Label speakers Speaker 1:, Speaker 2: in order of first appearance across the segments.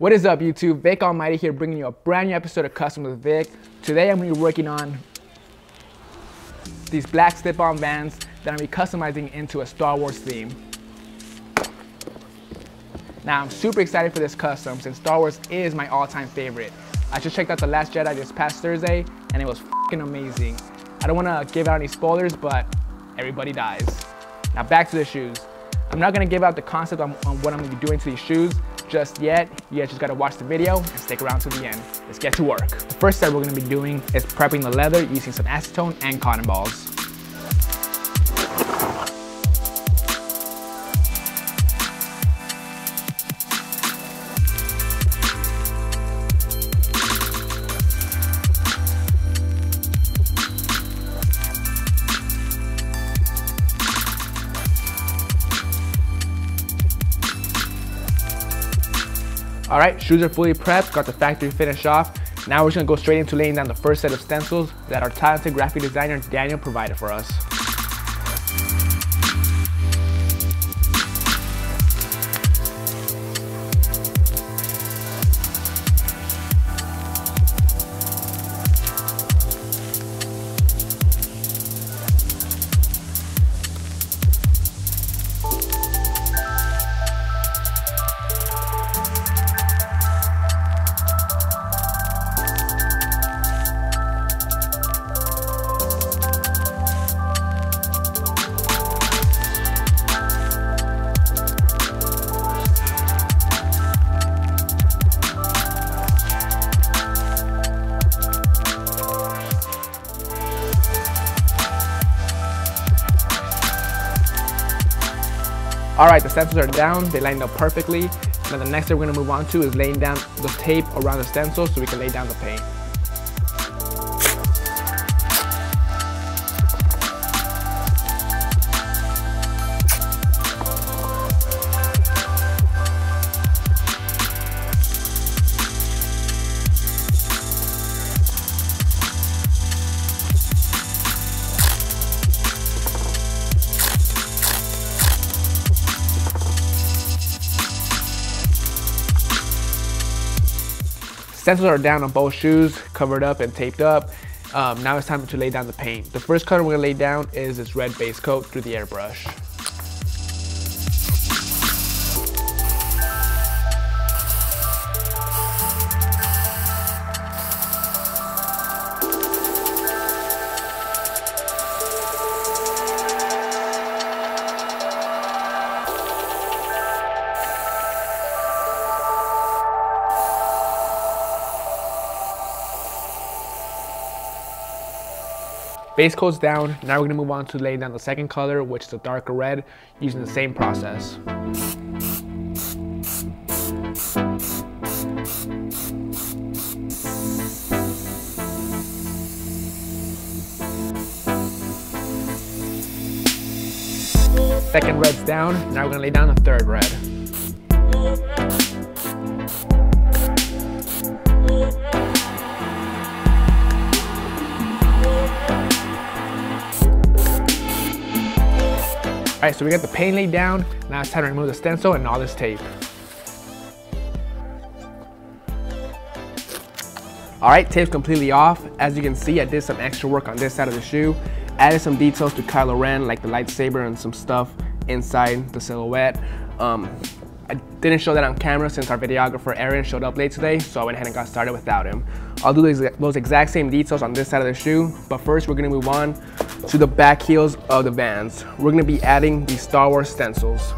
Speaker 1: What is up YouTube? Vick Almighty here bringing you a brand new episode of Custom with Vick. Today I'm going to be working on these black slip-on vans that I'm going to be customizing into a Star Wars theme. Now I'm super excited for this custom since Star Wars is my all-time favorite. I just checked out The Last Jedi this past Thursday and it was fucking amazing. I don't want to give out any spoilers but everybody dies. Now back to the shoes. I'm not going to give out the concept on, on what I'm going to be doing to these shoes just yet. You guys just gotta watch the video and stick around to the end. Let's get to work. The first step we're gonna be doing is prepping the leather using some acetone and cotton balls. All right, shoes are fully prepped, got the factory finish off. Now we're just gonna go straight into laying down the first set of stencils that our talented graphic designer, Daniel, provided for us. All right, the stencils are down, they lined up perfectly. Now the next thing we're gonna move on to is laying down the tape around the stencil so we can lay down the paint. Stencils are down on both shoes, covered up and taped up. Um, now it's time to lay down the paint. The first color we're gonna lay down is this red base coat through the airbrush. Base coat's down, now we're gonna move on to laying down the second color, which is a darker red, using the same process. Second red's down, now we're gonna lay down the third red. All right, so we got the paint laid down. Now it's time to remove the stencil and all this tape. All right, tape's completely off. As you can see, I did some extra work on this side of the shoe. Added some details to Kylo Ren, like the lightsaber and some stuff inside the silhouette. Um, didn't show that on camera since our videographer Aaron showed up late today, so I went ahead and got started without him. I'll do those exact same details on this side of the shoe, but first we're gonna move on to the back heels of the Vans. We're gonna be adding these Star Wars stencils.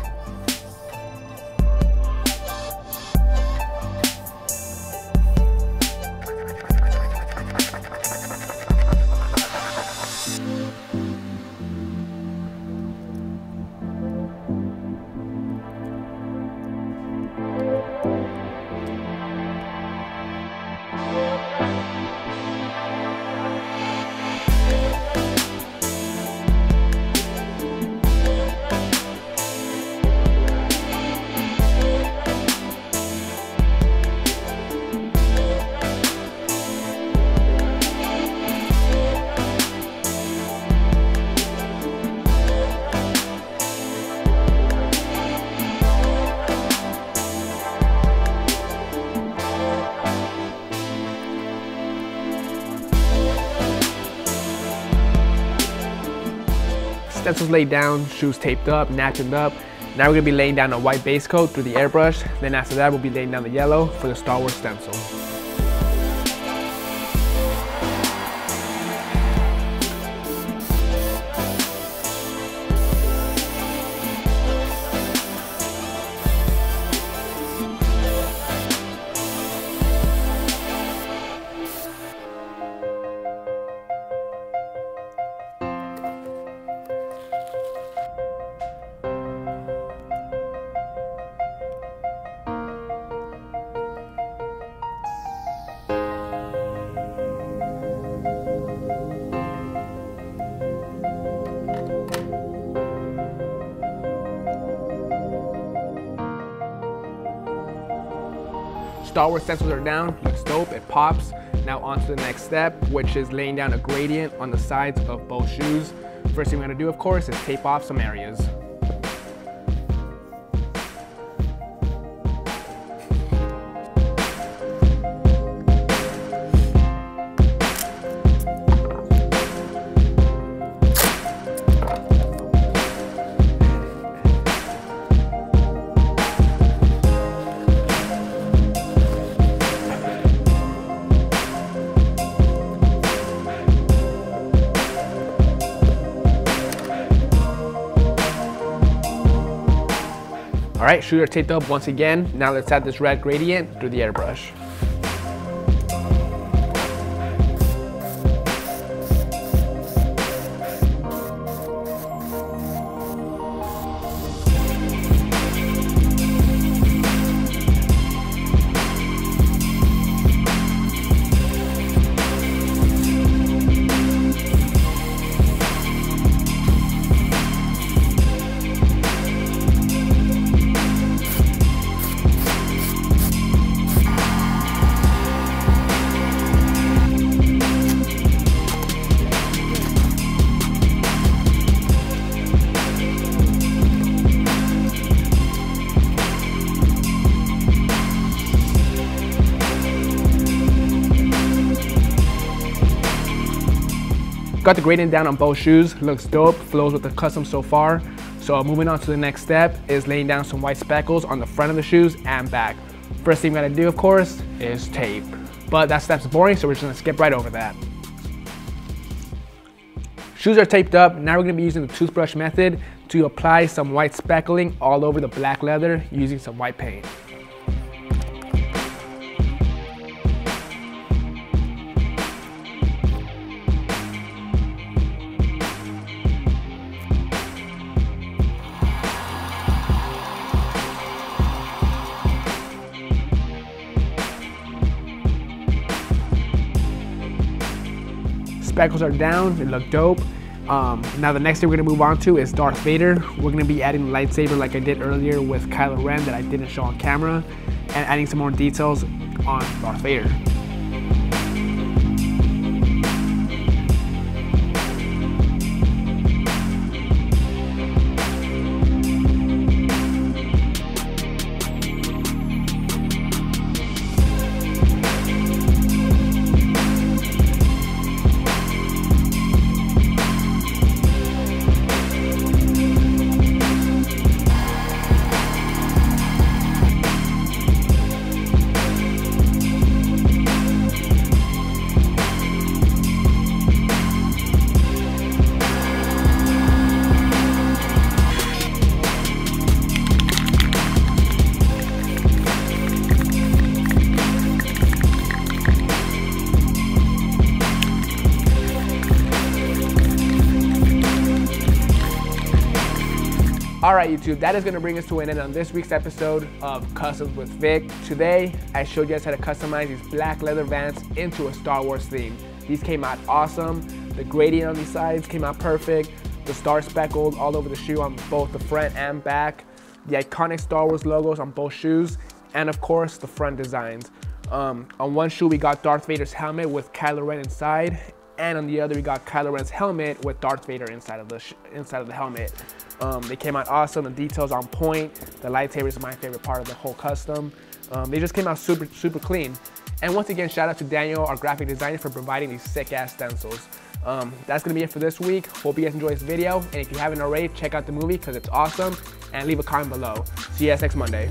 Speaker 1: Laid down, shoes taped up, napkined up. Now we're gonna be laying down a white base coat through the airbrush. Then after that, we'll be laying down the yellow for the Star Wars stencil. Star Wars stencils are down, looks dope, it pops. Now on to the next step, which is laying down a gradient on the sides of both shoes. First thing we're gonna do, of course, is tape off some areas. All right, shoes are taped up once again. Now let's add this red gradient through the airbrush. Got the gradient down on both shoes, looks dope, flows with the custom so far. So moving on to the next step is laying down some white speckles on the front of the shoes and back. First thing we gotta do, of course, is tape. But that step's boring, so we're just gonna skip right over that. Shoes are taped up. Now we're gonna be using the toothbrush method to apply some white speckling all over the black leather using some white paint. Speckles are down, they look dope. Um, now the next thing we're gonna move on to is Darth Vader. We're gonna be adding lightsaber like I did earlier with Kylo Ren that I didn't show on camera and adding some more details on Darth Vader. All right, YouTube, that is gonna bring us to an end on this week's episode of Customs with Vick. Today, I showed you guys how to customize these black leather Vans into a Star Wars theme. These came out awesome. The gradient on these sides came out perfect. The star speckled all over the shoe on both the front and back. The iconic Star Wars logos on both shoes. And of course, the front designs. Um, on one shoe, we got Darth Vader's helmet with Kylo Ren inside and on the other we got Kylo Ren's helmet with Darth Vader inside of the inside of the helmet. Um, they came out awesome. The details on point. The lightsaber is my favorite part of the whole custom. Um, they just came out super super clean. And once again, shout out to Daniel, our graphic designer, for providing these sick ass stencils. Um, that's gonna be it for this week. Hope you guys enjoy this video. And if you haven't already, check out the movie because it's awesome. And leave a comment below. See you guys next Monday.